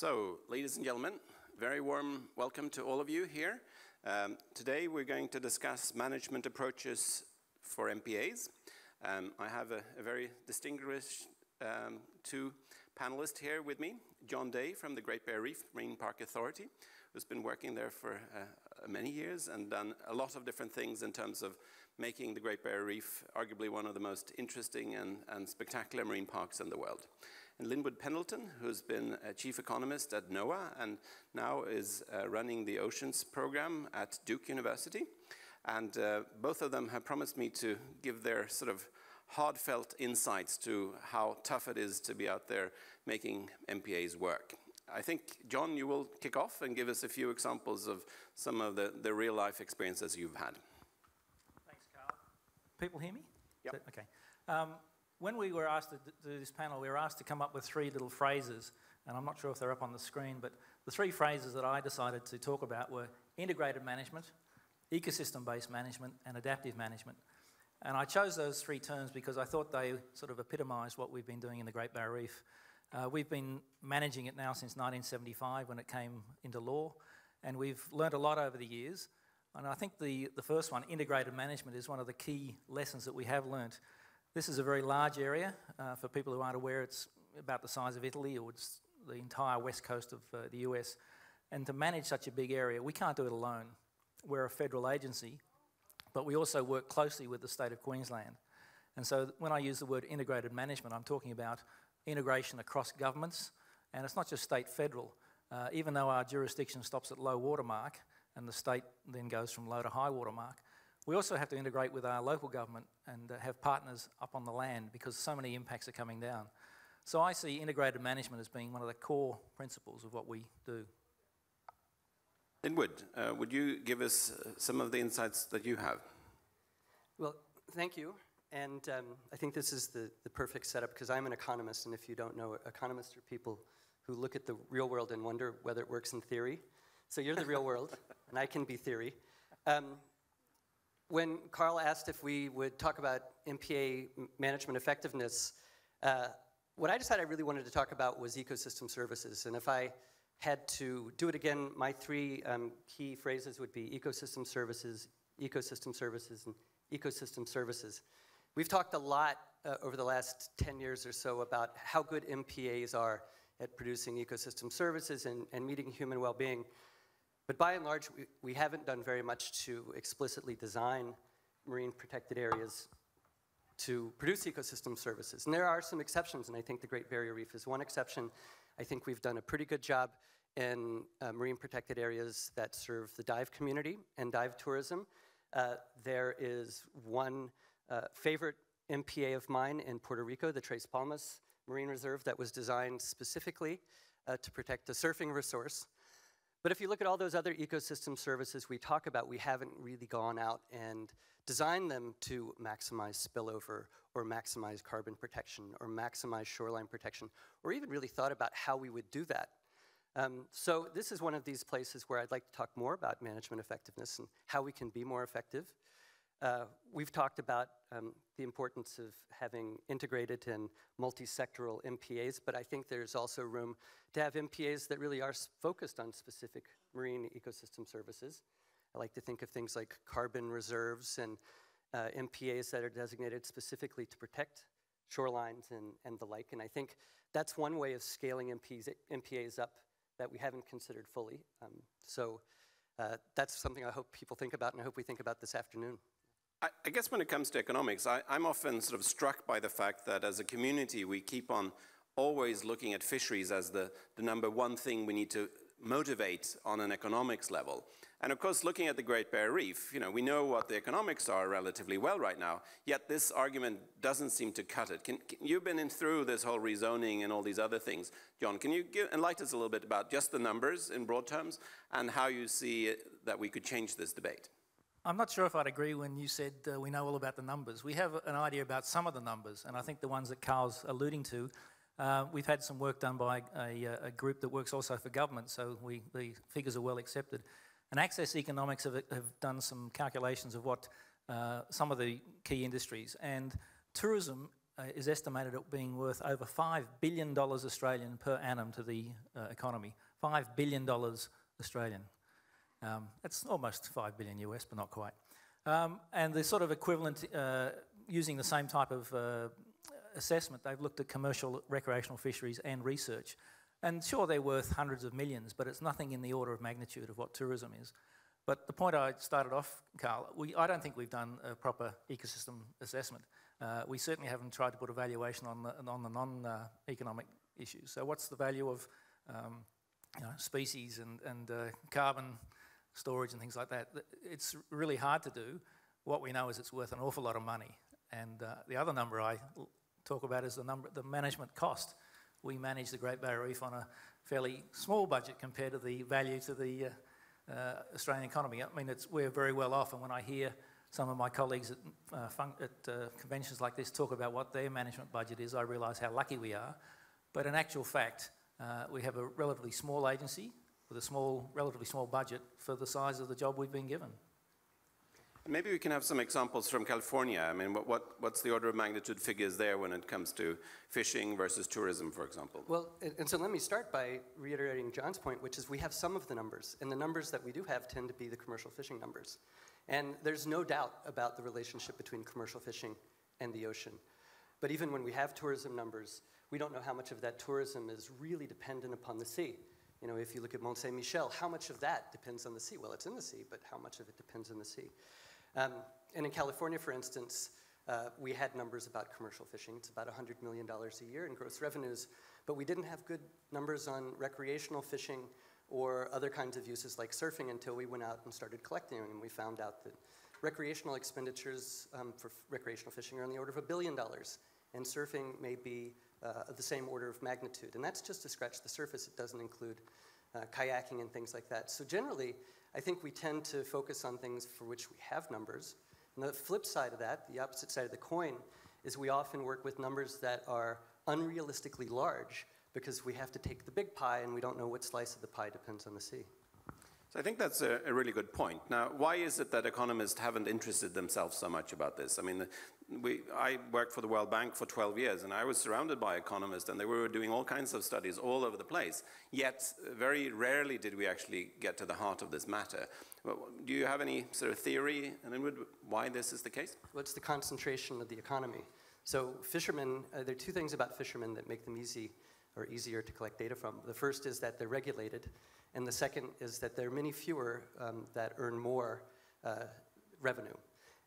So, ladies and gentlemen, very warm welcome to all of you here. Um, today we're going to discuss management approaches for MPAs. Um, I have a, a very distinguished um, two panelists here with me. Jon Day from the Great Barrier Reef Marine Park Authority, who's been working there for uh, many years and done a lot of different things in terms of making the Great Barrier Reef arguably one of the most interesting and, and spectacular marine parks in the world and Linwood Pendleton, who's been a chief economist at NOAA and now is uh, running the Oceans program at Duke University. And uh, both of them have promised me to give their sort of heartfelt insights to how tough it is to be out there making MPAs work. I think, Jon, you will kick off and give us a few examples of some of the, the real life experiences you've had. Thanks, Carl. People hear me? Yep. Okay. Um, when we were asked to do this panel, we were asked to come up with three little phrases, and I'm not sure if they're up on the screen, but the three phrases that I decided to talk about were integrated management, ecosystem-based management, and adaptive management. And I chose those three terms because I thought they sort of epitomised what we've been doing in the Great Barrier Reef. Uh, we've been managing it now since 1975 when it came into law, and we've learned a lot over the years. And I think the, the first one, integrated management, is one of the key lessons that we have learnt. This is a very large area. Uh, for people who aren't aware, it's about the size of Italy, or it's the entire west coast of uh, the US. And to manage such a big area, we can't do it alone. We're a federal agency, but we also work closely with the state of Queensland. And so when I use the word integrated management, I'm talking about integration across governments, and it's not just state federal. Uh, even though our jurisdiction stops at low water mark, and the state then goes from low to high water mark, we also have to integrate with our local government and uh, have partners up on the land because so many impacts are coming down. So I see integrated management as being one of the core principles of what we do. Linwood, uh, would you give us uh, some of the insights that you have? Well, thank you. And um, I think this is the, the perfect setup because I'm an economist, and if you don't know, economists are people who look at the real world and wonder whether it works in theory. So you're the real world, and I can be theory. Um, when Carl asked if we would talk about MPA management effectiveness, uh, what I decided I really wanted to talk about was ecosystem services. And if I had to do it again, my three um, key phrases would be ecosystem services, ecosystem services, and ecosystem services. We've talked a lot uh, over the last 10 years or so about how good MPAs are at producing ecosystem services and, and meeting human well-being. But by and large, we, we haven't done very much to explicitly design marine protected areas to produce ecosystem services. And there are some exceptions, and I think the Great Barrier Reef is one exception. I think we've done a pretty good job in uh, marine protected areas that serve the dive community and dive tourism. Uh, there is one uh, favorite MPA of mine in Puerto Rico, the Tres Palmas Marine Reserve, that was designed specifically uh, to protect the surfing resource. But if you look at all those other ecosystem services we talk about, we haven't really gone out and designed them to maximize spillover or maximize carbon protection or maximize shoreline protection or even really thought about how we would do that. Um, so this is one of these places where I'd like to talk more about management effectiveness and how we can be more effective. Uh, we've talked about um, the importance of having integrated and multi-sectoral MPAs, but I think there's also room to have MPAs that really are focused on specific marine ecosystem services. I like to think of things like carbon reserves and uh, MPAs that are designated specifically to protect shorelines and, and the like, and I think that's one way of scaling MPs, MPAs up that we haven't considered fully. Um, so uh, that's something I hope people think about and I hope we think about this afternoon. I, I guess when it comes to economics, I, I'm often sort of struck by the fact that as a community, we keep on always looking at fisheries as the, the number one thing we need to motivate on an economics level. And of course, looking at the Great Barrier Reef, you know, we know what the economics are relatively well right now, yet this argument doesn't seem to cut it. Can, can, you've been in through this whole rezoning and all these other things. Jon, can you give, enlighten us a little bit about just the numbers in broad terms and how you see that we could change this debate? I'm not sure if I'd agree when you said uh, we know all about the numbers. We have an idea about some of the numbers, and I think the ones that Carl's alluding to, uh, we've had some work done by a, uh, a, group that works also for government, so we, the figures are well accepted. And Access Economics have, have done some calculations of what uh, some of the key industries, and tourism uh, is estimated at being worth over $5 billion Australian per annum to the uh, economy. $5 billion Australian. Um, that's almost 5 billion US, but not quite. Um, and the sort of equivalent, uh, using the same type of uh, assessment, they've looked at commercial recreational fisheries and research. And sure, they're worth hundreds of millions, but it's nothing in the order of magnitude of what tourism is. But the point I started off, Carl, we, I don't think we've done a proper ecosystem assessment. Uh, we certainly haven't tried to put a valuation on the, on the non-economic issues. So what's the value of um, you know, species and, and uh, carbon storage and things like that? It's really hard to do. What we know is it's worth an awful lot of money. And uh, the other number I talk about is the number, the management cost. We manage the Great Barrier Reef on a fairly small budget compared to the value to the uh, uh, Australian economy. I mean, we're very well off, and when I hear some of my colleagues at, uh, at uh, conventions like this talk about what their management budget is, I realise how lucky we are. But in actual fact, uh, we have a relatively small agency with a small, relatively small budget for the size of the job we've been given. Maybe we can have some examples from California. I mean, what, what, what's the order of magnitude figures there when it comes to fishing versus tourism, for example? Well, and so let me start by reiterating Jon's point, which is we have some of the numbers, and the numbers that we do have tend to be the commercial fishing numbers. And there's no doubt about the relationship between commercial fishing and the ocean. But even when we have tourism numbers, we don't know how much of that tourism is really dependent upon the sea. You know, if you look at Mont Saint Michel, how much of that depends on the sea? Well, it's in the sea, but how much of it depends on the sea? Um, and in California, for instance, uh, we had numbers about commercial fishing. It's about $100 million a year in gross revenues, but we didn't have good numbers on recreational fishing or other kinds of uses like surfing until we went out and started collecting and we found out that recreational expenditures um, for recreational fishing are on the order of a billion dollars and surfing may be uh, of the same order of magnitude. And that's just to scratch the surface. It doesn't include uh, kayaking and things like that. So generally, I think we tend to focus on things for which we have numbers. And the flip side of that, the opposite side of the coin, is we often work with numbers that are unrealistically large because we have to take the big pie and we don't know what slice of the pie depends on the sea. So I think that's a, a, really good point. Now, why is it that economists haven't interested themselves so much about this? I mean, we, I worked for the World Bank for 12 years, and I was surrounded by economists, and they were doing all kinds of studies all over the place. Yet, very rarely did we actually get to the heart of this matter. Do you have any sort of theory, and why this is the case? What's the concentration of the economy. So fishermen, uh, there are two things about fishermen that make them easy or easier to collect data from. The first is that they're regulated, and the second is that there are many fewer um, that earn more uh, revenue.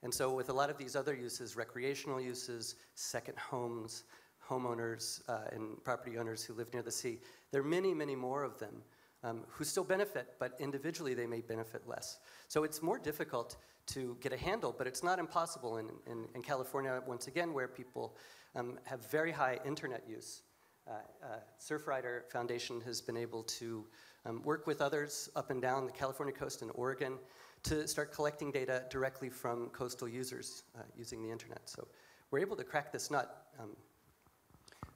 And so with a lot of these other uses, recreational uses, second homes, homeowners uh, and property owners who live near the sea, there are many, many more of them um, who still benefit, but individually they may benefit less. So it's more difficult to get a handle, but it's not impossible in, in, in California, once again, where people um, have very high internet use. Uh, uh, Surfrider Foundation has been able to um, work with others up and down the California coast and Oregon to start collecting data directly from coastal users uh, using the internet. So we're able to crack this nut. Um,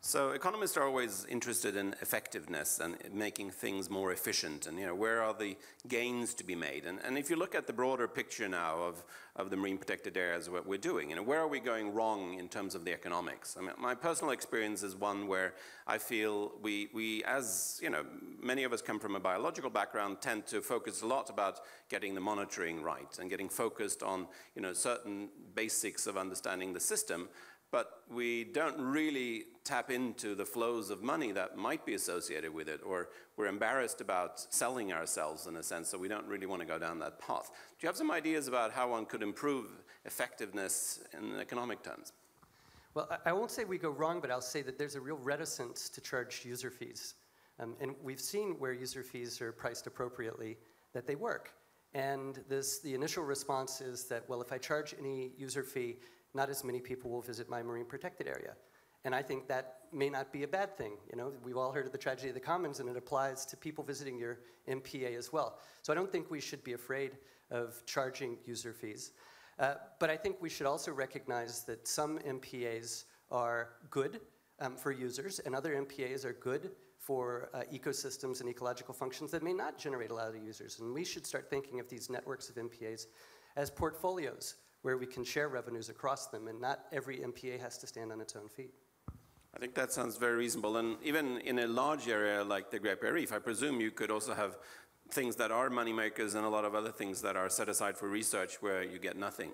so economists are always interested in effectiveness and making things more efficient and you know where are the gains to be made? And, and if you look at the broader picture now of, of the marine protected areas what we're doing you know where are we going wrong in terms of the economics? I mean my personal experience is one where I feel we, we as you know many of us come from a biological background tend to focus a lot about getting the monitoring right and getting focused on you know certain basics of understanding the system but we don't really tap into the flows of money that might be associated with it, or we're embarrassed about selling ourselves in a sense, so we don't really want to go down that path. Do you have some ideas about how one could improve effectiveness in economic terms? Well, I won't say we go wrong, but I'll say that there's a real reticence to charge user fees. Um, and we've seen where user fees are priced appropriately that they work. And this, the initial response is that, well, if I charge any user fee, not as many people will visit my marine protected area. And I think that may not be a bad thing. You know, we've all heard of the tragedy of the commons, and it applies to people visiting your MPA as well. So I don't think we should be afraid of charging user fees. Uh, but I think we should also recognize that some MPAs are good um, for users, and other MPAs are good for uh, ecosystems and ecological functions that may not generate a lot of users. And we should start thinking of these networks of MPAs as portfolios where we can share revenues across them, and not every MPA has to stand on its own feet. I think that sounds very reasonable. And even in a large area like the Great Barrier Reef, I presume you could also have things that are moneymakers and a lot of other things that are set aside for research where you get nothing.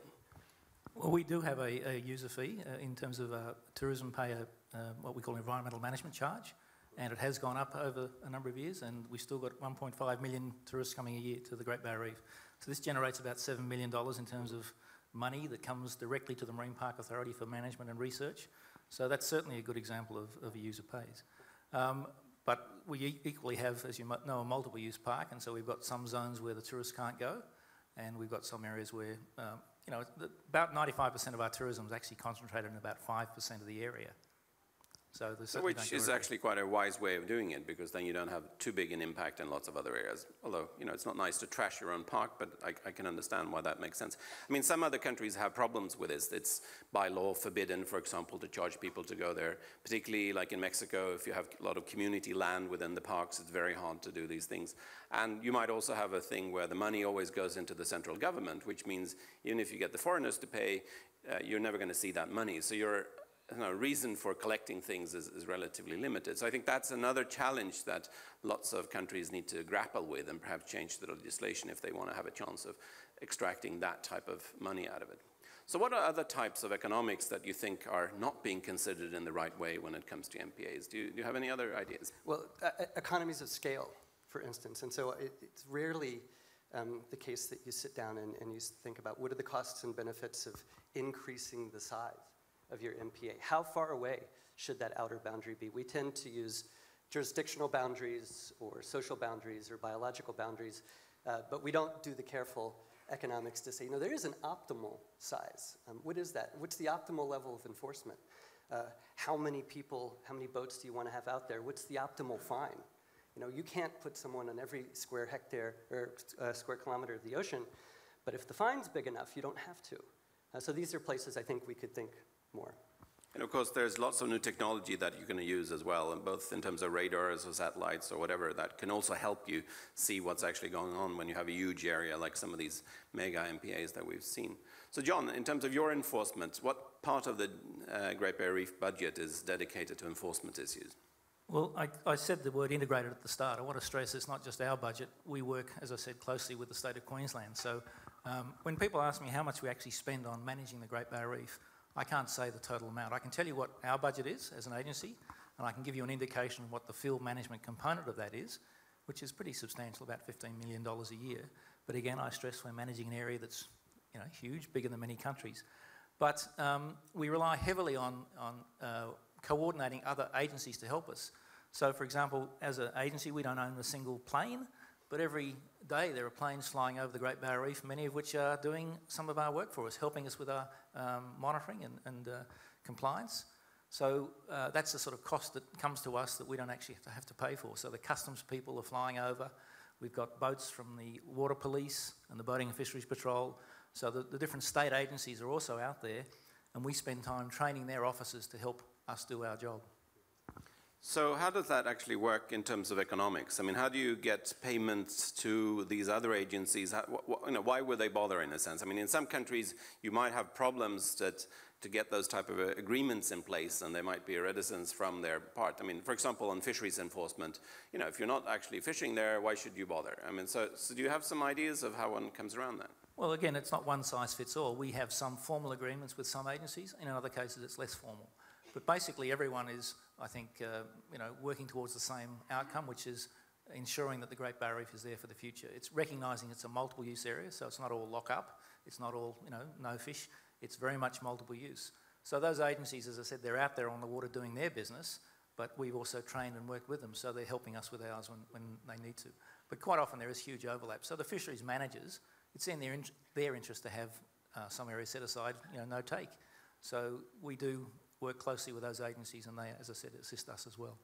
Well, we do have a, a user fee uh, in terms of uh, tourism pay a, uh, what we call environmental management charge, and it has gone up over a number of years, and we've still got 1.5 million tourists coming a year to the Great Barrier Reef. So this generates about $7 million in terms of money that comes directly to the Marine Park Authority for management and research. So that's certainly a good example of, of a user pays. Um, but we equally have, as you know, a multiple use park, and so we've got some zones where the tourists can't go, and we've got some areas where, um, you know, about 95% of our tourism is actually concentrated in about 5% of the area. So Which is actually quite a wise way of doing it because then you don't have too big an impact in lots of other areas. Although, you know, it's not nice to trash your own park, but I, I can understand why that makes sense. I mean, some other countries have problems with this. It's by law forbidden, for example, to charge people to go there. Particularly like in Mexico, if you have a lot of community land within the parks, it's very hard to do these things. And you might also have a thing where the money always goes into the central government, which means even if you get the foreigners to pay, uh, you're never going to see that money. So you're you know, reason for collecting things is, is, relatively limited. So I think that's another challenge that lots of countries need to grapple with and perhaps change the legislation if they want to have a chance of extracting that type of money out of it. So what are other types of economics that you think are not being considered in the right way when it comes to MPAs? Do you, do you have any other ideas? Well, uh, economies of scale, for instance. And so it, it's rarely um, the case that you sit down and, and you think about what are the costs and benefits of increasing the size of your MPA? How far away should that outer boundary be? We tend to use jurisdictional boundaries or social boundaries or biological boundaries, uh, but we don't do the careful economics to say, you know, there is an optimal size. Um, what is that? What's the optimal level of enforcement? Uh, how many people, how many boats do you want to have out there? What's the optimal fine? You know, you can't put someone on every square hectare or uh, square kilometer of the ocean, but if the fine's big enough, you don't have to. Uh, so these are places I think we could think more. And of course, there's lots of new technology that you're going to use as well, and both in terms of radars or satellites or whatever, that can also help you see what's actually going on when you have a huge area like some of these mega MPAs that we've seen. So Jon, in terms of your enforcement, what part of the uh, Great Barrier Reef budget is dedicated to enforcement issues? Well, I, I, said the word integrated at the start. I want to stress it's not just our budget. We work, as I said, closely with the state of Queensland. So um, when people ask me how much we actually spend on managing the Great Barrier Reef, I can't say the total amount. I can tell you what our budget is as an agency, and I can give you an indication of what the field management component of that is, which is pretty substantial, about $15 million a year. But again, I stress we're managing an area that's you know, huge, bigger than many countries. But um, we rely heavily on, on uh, coordinating other agencies to help us. So, for example, as an agency, we don't own a single plane, but every day there are planes flying over the Great Barrier Reef, many of which are doing some of our work for us, helping us with our um, monitoring and, and uh, compliance. So uh, that's the sort of cost that comes to us that we don't actually have to, have to pay for. So the customs people are flying over. We've got boats from the Water Police and the Boating and Fisheries Patrol. So the, the different state agencies are also out there, and we spend time training their officers to help us do our job. So how does that actually work in terms of economics? I mean, how do you get payments to these other agencies? How, wh you know, why would they bother in a sense? I mean, in some countries, you might have problems that, to get those type of uh, agreements in place, and there might be a reticence from their part. I mean, for example, on fisheries enforcement, you know, if you're not actually fishing there, why should you bother? I mean, so, so do you have some ideas of how one comes around that? Well, again, it's not one size fits all. We have some formal agreements with some agencies, and in other cases, it's less formal. But basically, everyone is, I think, uh, you know, working towards the same outcome, which is ensuring that the Great Barrier Reef is there for the future. It's recognising it's a multiple use area, so it's not all lock up, it's not all, you know, no fish, it's very much multiple use. So those agencies, as I said, they're out there on the water doing their business, but we've also trained and worked with them, so they're helping us with ours when, when they need to. But quite often there is huge overlap. So the fisheries managers, it's in their, in their interest to have uh, some areas set aside, you know, no take. So we do work closely with those agencies and they, as I said, assist us as well.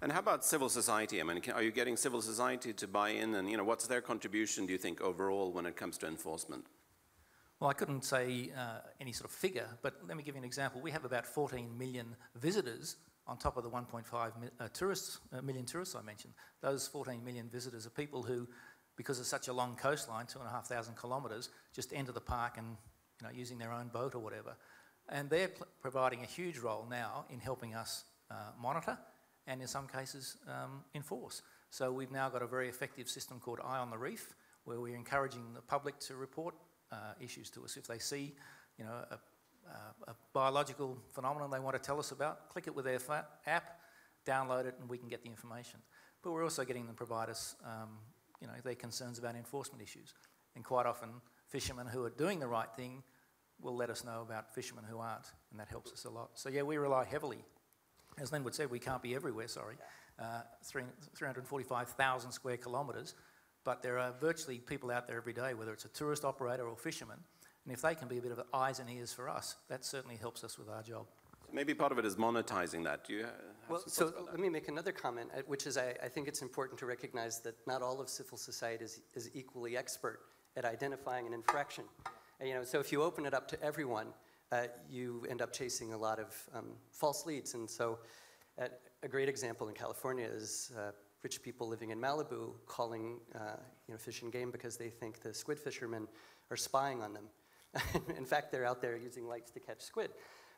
And how about civil society? I mean, can, are you getting civil society to buy in and, you know, what's their contribution, do you think, overall when it comes to enforcement? Well, I couldn't say uh, any sort of figure, but let me give you an example. We have about 14 million visitors on top of the 1.5 uh, tourists, uh, million tourists I mentioned. Those 14 million visitors are people who, because of such a long coastline, two and a half thousand kilometres, just enter the park and you know, using their own boat or whatever. And they're providing a huge role now in helping us uh, monitor and in some cases um, enforce. So we've now got a very effective system called Eye on the Reef, where we're encouraging the public to report uh, issues to us. If they see, you know, a, a, biological phenomenon they want to tell us about, click it with their app, download it, and we can get the information. But we're also getting them provide us, um, you know, their concerns about enforcement issues. And quite often, fishermen who are doing the right thing will let us know about fishermen who aren't, and that helps us a lot. So yeah, we rely heavily. As Len would say, we can't be everywhere, sorry. Uh, 345,000 square kilometres, but there are virtually people out there every day, whether it's a tourist operator or fisherman, and if they can be a bit of eyes and ears for us, that certainly helps us with our job. Maybe part of it is monetizing that. Do you well, so let me make another comment, uh, which is I, I, think it's important to recognize that not all of civil society is, is equally expert at identifying an infraction. And, you know, so if you open it up to everyone, uh, you end up chasing a lot of um, false leads. And so uh, a great example in California is uh, rich people living in Malibu calling uh, you know, fish and game because they think the squid fishermen are spying on them. in fact, they're out there using lights to catch squid.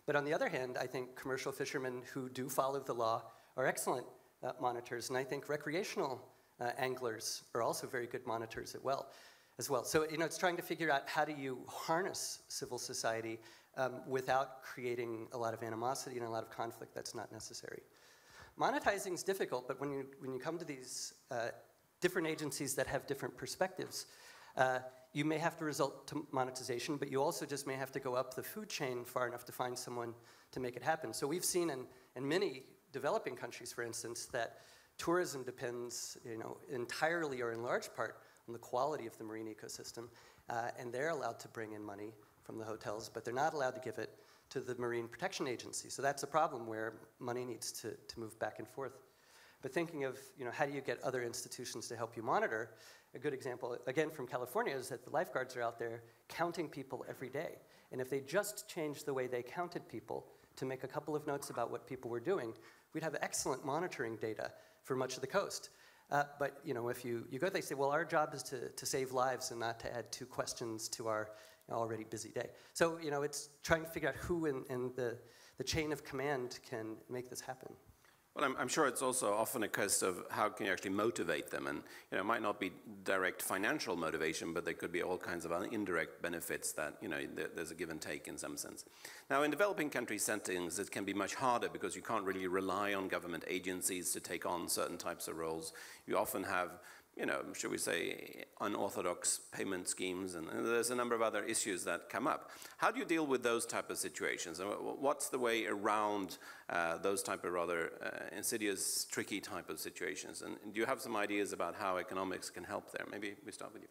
But on the other hand, I think commercial fishermen who do follow the law are excellent uh, monitors, and I think recreational anglers are also very good monitors as well. As well. So, you know, it's trying to figure out how do you harness civil society um, without creating a lot of animosity and a lot of conflict that's not necessary. Monetizing is difficult, but when you, when you come to these uh, different agencies that have different perspectives, uh, you may have to result to monetization, but you also just may have to go up the food chain far enough to find someone to make it happen. So we've seen in, in many developing countries, for instance, that tourism depends you know, entirely or in large part the quality of the marine ecosystem, uh, and they're allowed to bring in money from the hotels, but they're not allowed to give it to the Marine Protection Agency. So that's a problem where money needs to, to move back and forth. But thinking of, you know, how do you get other institutions to help you monitor, a good example, again from California, is that the lifeguards are out there counting people every day. And if they just changed the way they counted people to make a couple of notes about what people were doing, we'd have excellent monitoring data for much of the coast. Uh, but you know, if you, you go, they say, well, our job is to, to save lives and not to add two questions to our already busy day. So you know, it's trying to figure out who in, in the, the chain of command can make this happen. Well, I'm, I'm, sure it's also often a case of how can you actually motivate them, and you know, it might not be direct financial motivation, but there could be all kinds of indirect benefits that you know there's a give and take in some sense. Now, in developing country settings, it can be much harder because you can't really rely on government agencies to take on certain types of roles. You often have you know, should we say, unorthodox payment schemes, and, there's a number of other issues that come up. How do you deal with those type of situations? And what's the way around uh, those type of rather uh, insidious, tricky type of situations? And do you have some ideas about how economics can help there? Maybe we start with you.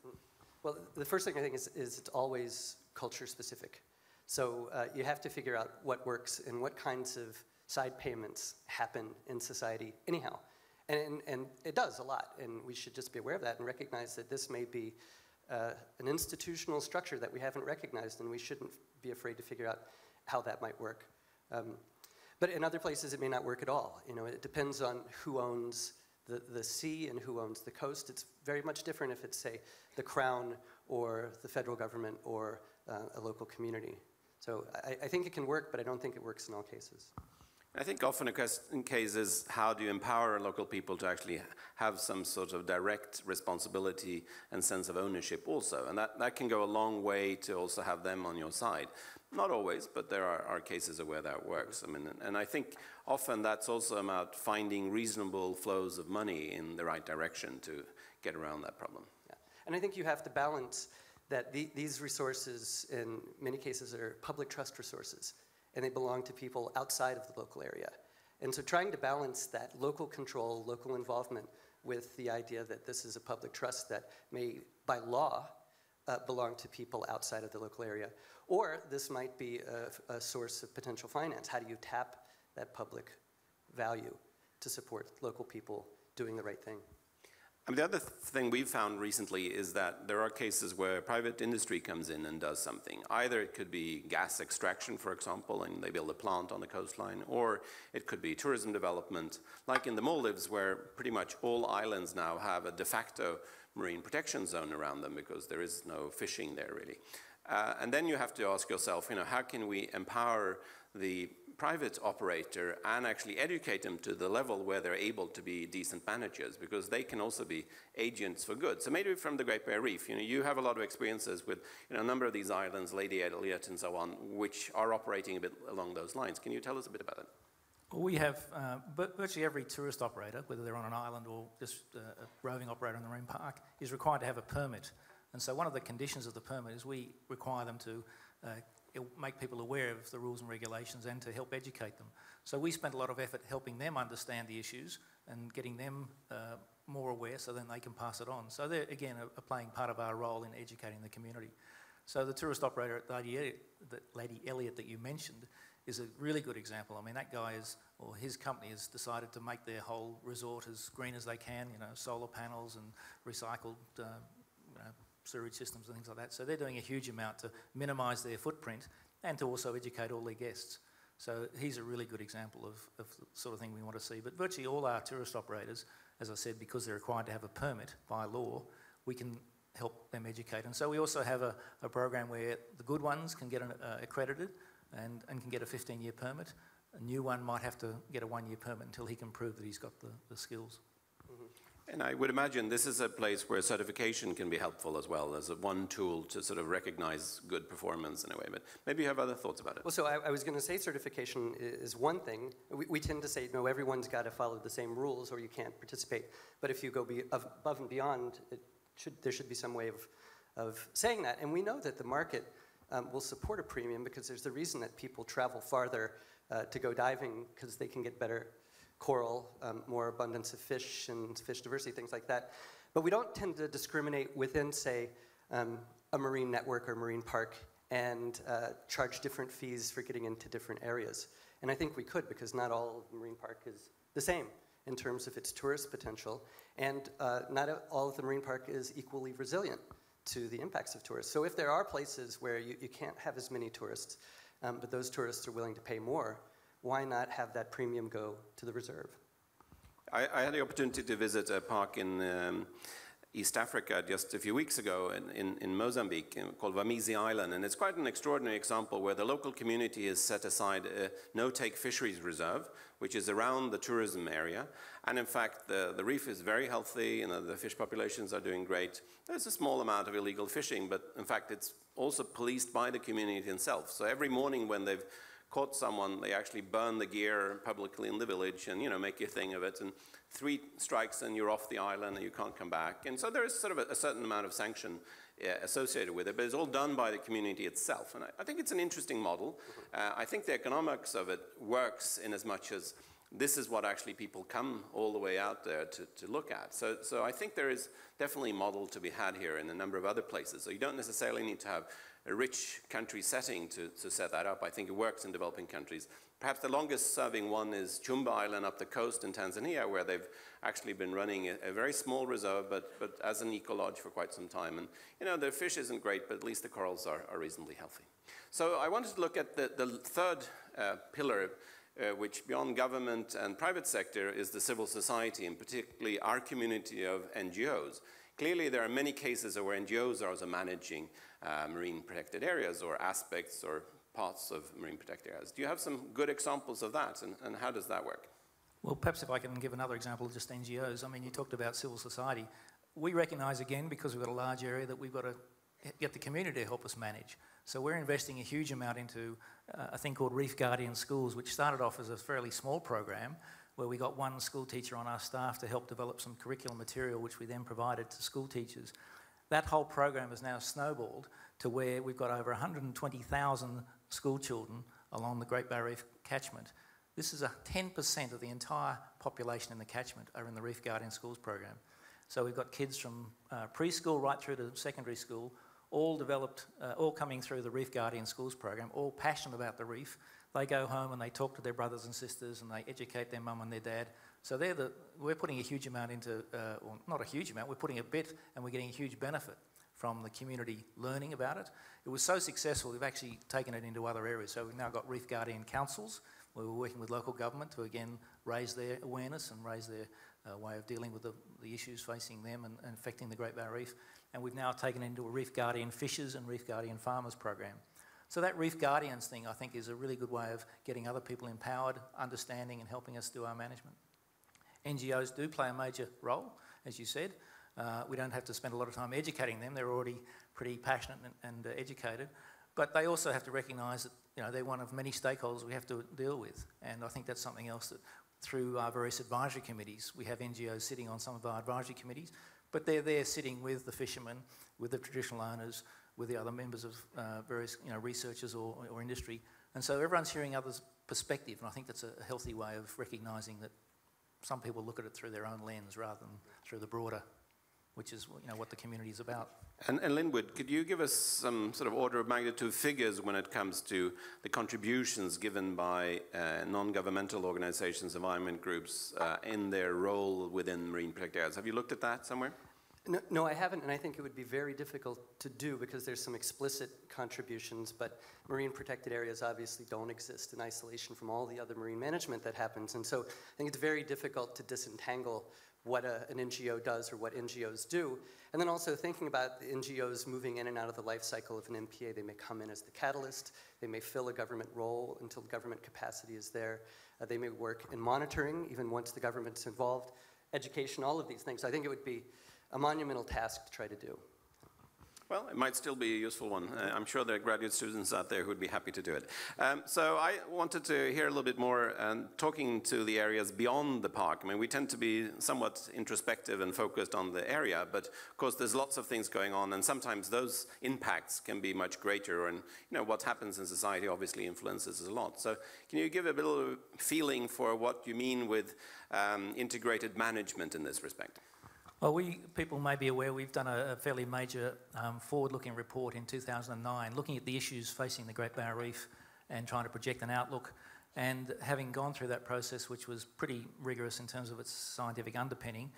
Well, the first thing I think is, is it's always culture specific. So uh, you have to figure out what works and what kinds of side payments happen in society anyhow. And, and it does a lot, and we should just be aware of that and recognize that this may be uh, an institutional structure that we haven't recognized, and we shouldn't be afraid to figure out how that might work. Um, but in other places, it may not work at all. You know, it depends on who owns the, the sea and who owns the coast. It's very much different if it's, say, the crown or the federal government or uh, a local community. So I, I think it can work, but I don't think it works in all cases. I think often a question case is how do you empower local people to actually have some sort of direct responsibility and sense of ownership also. And that, that can go a long way to also have them on your side. Not always, but there are, are cases where that works. I mean, and I think often that's also about finding reasonable flows of money in the right direction to get around that problem. Yeah. And I think you have to balance that the, these resources in many cases are public trust resources and they belong to people outside of the local area. And so trying to balance that local control, local involvement with the idea that this is a public trust that may, by law, uh, belong to people outside of the local area. Or this might be a, a source of potential finance. How do you tap that public value to support local people doing the right thing? I mean, the other thing we've found recently is that there are cases where private industry comes in and does something. Either it could be gas extraction, for example, and they build a plant on the coastline, or it could be tourism development, like in the Maldives, where pretty much all islands now have a de facto marine protection zone around them because there is no fishing there really. Uh, and then you have to ask yourself, you know, how can we empower the private operator and actually educate them to the level where they're able to be decent managers because they can also be agents for good. So maybe from the Great Barrier Reef, you know, you have a lot of experiences with you know, a number of these islands, Lady Elliot and so on, which are operating a bit along those lines. Can you tell us a bit about that? Well, we have uh, virtually every tourist operator, whether they're on an island or just uh, a roving operator in the marine park, is required to have a permit. And so one of the conditions of the permit is we require them to uh, make people aware of the rules and regulations and to help educate them. So we spent a lot of effort helping them understand the issues and getting them uh, more aware so then they can pass it on. So they're, again, playing part of our role in educating the community. So the tourist operator at Lady Elliot, Lady Elliot that you mentioned is a really good example. I mean, that guy is, or his company has decided to make their whole resort as green as they can, you know, solar panels and recycled uh, sewage systems and things like that. So they're doing a huge amount to minimise their footprint and to also educate all their guests. So he's a really good example of, of the sort of thing we want to see. But virtually all our tourist operators, as I said, because they're required to have a permit by law, we can help them educate. And so we also have a, a program where the good ones can get an, uh, accredited and, and can get a 15-year permit. A new one might have to get a one-year permit until he can prove that he's got the, the skills. And I would imagine this is a place where certification can be helpful as well as a one tool to sort of recognize good performance in a way. But maybe you have other thoughts about it. Well, so I, I was going to say certification is one thing. We, we, tend to say, no, everyone's got to follow the same rules or you can't participate. But if you go be above and beyond, should, there should be some way of, of saying that. And we know that the market um, will support a premium because there's the reason that people travel farther uh, to go diving because they can get better coral, um, more abundance of fish and fish diversity, things like that. But we don't tend to discriminate within, say, um, a marine network or marine park and uh, charge different fees for getting into different areas. And I think we could because not all marine park is the same in terms of its tourist potential, and uh, not all of the marine park is equally resilient to the impacts of tourists. So if there are places where you, you can't have as many tourists, um, but those tourists are willing to pay more, why not have that premium go to the reserve? I, I had the opportunity to visit a park in um, East Africa just a few weeks ago in, in, in Mozambique called Vamizi Island. And it's quite an extraordinary example where the local community has set aside a no-take fisheries reserve, which is around the tourism area. And in fact, the, the reef is very healthy, you know, the fish populations are doing great. There's a small amount of illegal fishing, but in fact, it's also policed by the community itself. So every morning when they've caught someone, they actually burn the gear publicly in the village and, you know, make a thing of it. And three strikes and you're off the island and you can't come back. And so there is sort of a, a certain amount of sanction uh, associated with it, but it's all done by the community itself. And I, I think it's an interesting model. Uh, I think the economics of it works in as much as this is what actually people come all the way out there to, to look at. So, so I think there is definitely a model to be had here in a number of other places. So you don't necessarily need to have a rich country setting to, to set that up. I think it works in developing countries. Perhaps the longest serving one is Chumbe Island up the coast in Tanzania, where they've actually been running a, a, very small reserve, but, but as an eco-lodge for quite some time. And, you know, the fish isn't great, but at least the corals are, are reasonably healthy. So I wanted to look at the, the third uh, pillar, uh, which beyond government and private sector is the civil society, and particularly our community of NGOs. Clearly, there are many cases where NGOs are also managing uh, marine protected areas or aspects or parts of marine protected areas. Do you have some good examples of that, and, and how does that work? Well, perhaps if I can give another example of just NGOs. I mean, you talked about civil society. We recognise again, because we've got a large area, that we've got to get the community to help us manage. So we're investing a huge amount into uh, a thing called Reef Guardian Schools, which started off as a fairly small program where we got one school teacher on our staff to help develop some curriculum material, which we then provided to school teachers. That whole program has now snowballed to where we've got over 120,000 school children along the Great Barrier Reef catchment. This is a 10% of the entire population in the catchment are in the Reef Guardian Schools program. So we've got kids from uh, preschool right through to secondary school, all developed, uh, all coming through the Reef Guardian Schools program, all passionate about the reef. They go home and they talk to their brothers and sisters and they educate their mum and their dad so they're the, we're putting a huge amount into, uh, well, not a huge amount, we're putting a bit and we're getting a huge benefit from the community learning about it. It was so successful, we've actually taken it into other areas. So we've now got Reef Guardian councils We were working with local government to again raise their awareness and raise their uh, way of dealing with the, the issues facing them and, and, affecting the Great Barrier Reef. And we've now taken into a Reef Guardian Fishers and Reef Guardian Farmers program. So that Reef Guardians thing, I think, is a really good way of getting other people empowered, understanding and helping us do our management. NGOs do play a major role, as you said. Uh, we don't have to spend a lot of time educating them. They're already pretty passionate and, and uh, educated. But they also have to recognise that you know, they're one of many stakeholders we have to deal with. And I think that's something else that through our various advisory committees, we have NGOs sitting on some of our advisory committees, but they're there sitting with the fishermen, with the traditional owners, with the other members of uh, various you know, researchers or, or industry. And so everyone's hearing others' perspective, and I think that's a healthy way of recognising that some people look at it through their own lens rather than through the broader, which is you know, what the community is about. And, and Linwood, could you give us some sort of order of magnitude figures when it comes to the contributions given by uh, non-governmental organizations, environment groups, uh, in their role within marine protected areas? Have you looked at that somewhere? No, no, I haven't, and I think it would be very difficult to do because there's some explicit contributions, but marine protected areas obviously don't exist in isolation from all the other marine management that happens. And so I think it's very difficult to disentangle what a, an NGO does or what NGOs do. And then also thinking about the NGOs moving in and out of the life cycle of an MPA. They may come in as the catalyst, they may fill a government role until government capacity is there. Uh, they may work in monitoring even once the government's involved, education, all of these things. So I think it would be a monumental task to try to do. Well, it might still be a useful one. Uh, I'm sure there are graduate students out there who would be happy to do it. Um, so I wanted to hear a little bit more, um, talking to the areas beyond the park. I mean, we tend to be somewhat introspective and focused on the area, but of course there's lots of things going on, and sometimes those impacts can be much greater, and you know, what happens in society obviously influences a lot. So can you give a little feeling for what you mean with um, integrated management in this respect? Well, we, people may be aware we've done a, a fairly major um, forward-looking report in 2009 looking at the issues facing the Great Barrier Reef and trying to project an outlook. And having gone through that process, which was pretty rigorous in terms of its scientific underpinning,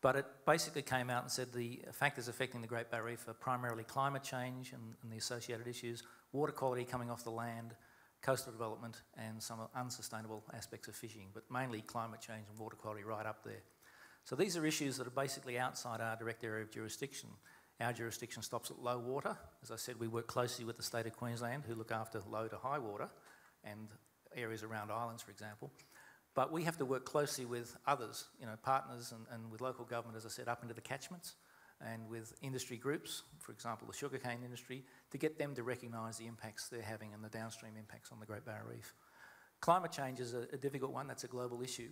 but it basically came out and said the factors affecting the Great Barrier Reef are primarily climate change and, and the associated issues, water quality coming off the land, coastal development, and some unsustainable aspects of fishing, but mainly climate change and water quality right up there. So these are issues that are basically outside our direct area of jurisdiction. Our jurisdiction stops at low water. As I said, we work closely with the state of Queensland who look after low to high water and areas around islands, for example. But we have to work closely with others, you know, partners and, and with local government, as I said, up into the catchments and with industry groups, for example, the sugarcane industry, to get them to recognise the impacts they're having and the downstream impacts on the Great Barrier Reef. Climate change is a, a difficult one, that's a global issue.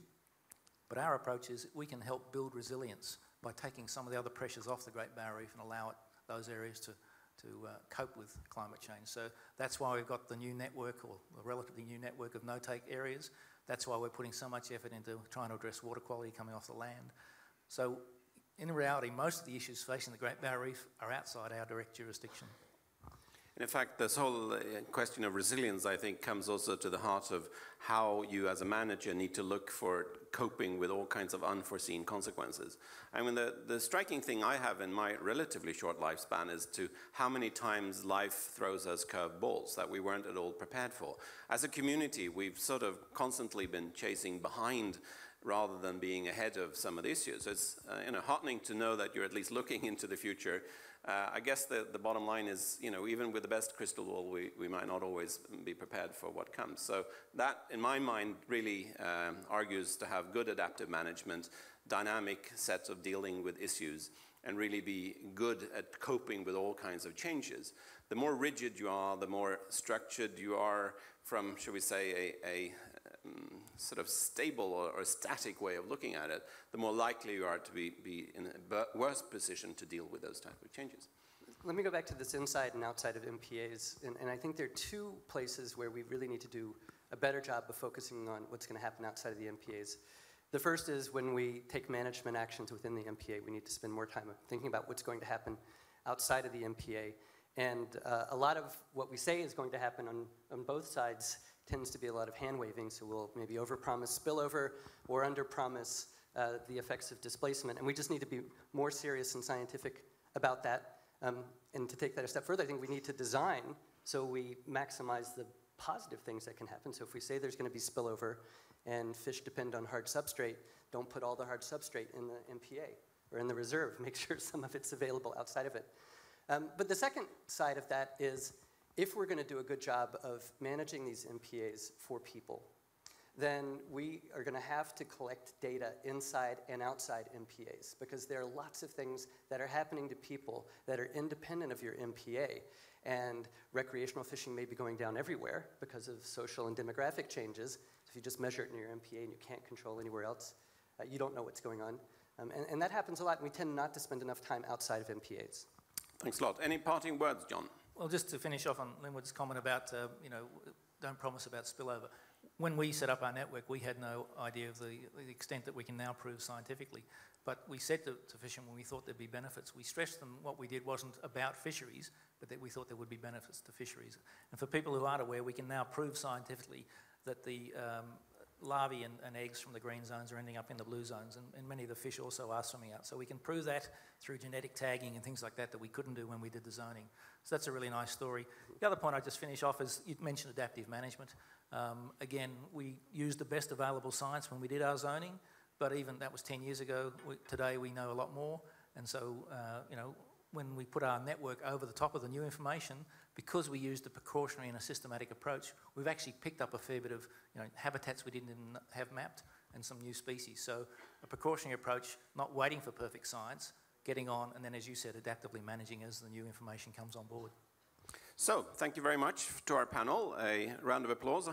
But our approach is we can help build resilience by taking some of the other pressures off the Great Barrier Reef and allow it, those areas to, to uh, cope with climate change. So that's why we've got the new network, or the relatively new network of no-take areas. That's why we're putting so much effort into trying to address water quality coming off the land. So in reality, most of the issues facing the Great Barrier Reef are outside our direct jurisdiction. And in fact, this whole uh, question of resilience, I think, comes also to the heart of how you as a manager need to look for coping with all kinds of unforeseen consequences. I mean, the, the striking thing I have in my relatively short lifespan is to how many times life throws us curveballs that we weren't at all prepared for. As a community, we've sort of constantly been chasing behind rather than being ahead of some of the issues. It's uh, you know, heartening to know that you're at least looking into the future uh, I guess the, the bottom line is, you know, even with the best crystal ball, we, we might not always be prepared for what comes. So that, in my mind, really um, argues to have good adaptive management, dynamic sets of dealing with issues, and really be good at coping with all kinds of changes. The more rigid you are, the more structured you are from, shall we say, a, a um, sort of stable or, or, static way of looking at it, the more likely you are to be, be in a worse position to deal with those type of changes. Let me go back to this inside and outside of MPAs. And, and I think there are two places where we really need to do a better job of focusing on what's going to happen outside of the MPAs. The first is when we take management actions within the MPA, we need to spend more time thinking about what's going to happen outside of the MPA. And uh, a lot of what we say is going to happen on, on both sides tends to be a lot of hand waving, so we'll maybe overpromise spillover or underpromise uh, the effects of displacement. And we just need to be more serious and scientific about that. Um, and to take that a step further, I think we need to design so we maximize the positive things that can happen. So if we say there's going to be spillover and fish depend on hard substrate, don't put all the hard substrate in the MPA or in the reserve. Make sure some of it's available outside of it. Um, but the second side of that is if we're going to do a good job of managing these MPAs for people, then we are going to have to collect data inside and outside MPAs because there are lots of things that are happening to people that are independent of your MPA. And recreational fishing may be going down everywhere because of social and demographic changes. If you just measure it in your MPA and you can't control anywhere else, uh, you don't know what's going on. Um, and, and that happens a lot, and we tend not to spend enough time outside of MPAs. Thanks a lot. Any parting words, Jon? Well, just to finish off on Linwood's comment about, uh, you know, don't promise about spillover. When we set up our network, we had no idea of the, the extent that we can now prove scientifically. But we said to, to fishermen when we thought there'd be benefits, we stressed them what we did wasn't about fisheries, but that we thought there would be benefits to fisheries. And for people who aren't aware, we can now prove scientifically that the um, larvae and, and, eggs from the green zones are ending up in the blue zones, and, and, many of the fish also are swimming out. So we can prove that through genetic tagging and things like that that we couldn't do when we did the zoning. So that's a really nice story. The other point I just finish off is you mentioned adaptive management. Um, again, we used the best available science when we did our zoning, but even that was 10 years ago. We, today we know a lot more, and so uh, you know when we put our network over the top of the new information, because we used a precautionary and a systematic approach, we've actually picked up a fair bit of you know, habitats we didn't have mapped and some new species. So a precautionary approach, not waiting for perfect science, getting on, and then, as you said, adaptively managing as the new information comes on board. So, thank you very much to our panel. A round of applause.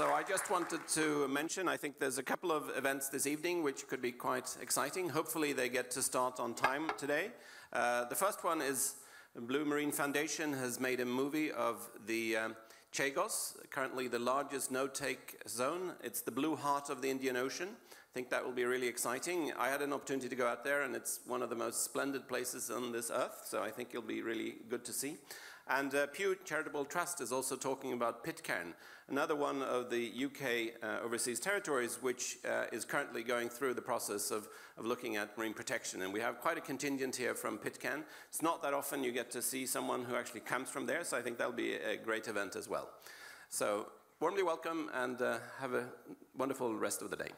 So I just wanted to mention, I think there's a couple of events this evening which could be quite exciting. Hopefully they get to start on time today. Uh, the first one is Blue Marine Foundation has made a movie of the um, Chagos, currently the largest no-take zone. It's the blue heart of the Indian Ocean. I think that will be really exciting. I had an opportunity to go out there and it's one of the most splendid places on this earth, so I think it'll be really good to see. And uh, Pew Charitable Trust is also talking about Pitcairn, another one of the UK uh, overseas territories which uh, is currently going through the process of, of looking at marine protection. And we have quite a contingent here from Pitcairn. It's not that often you get to see someone who actually comes from there, so I think that'll be a great event as well. So warmly welcome and uh, have a wonderful rest of the day.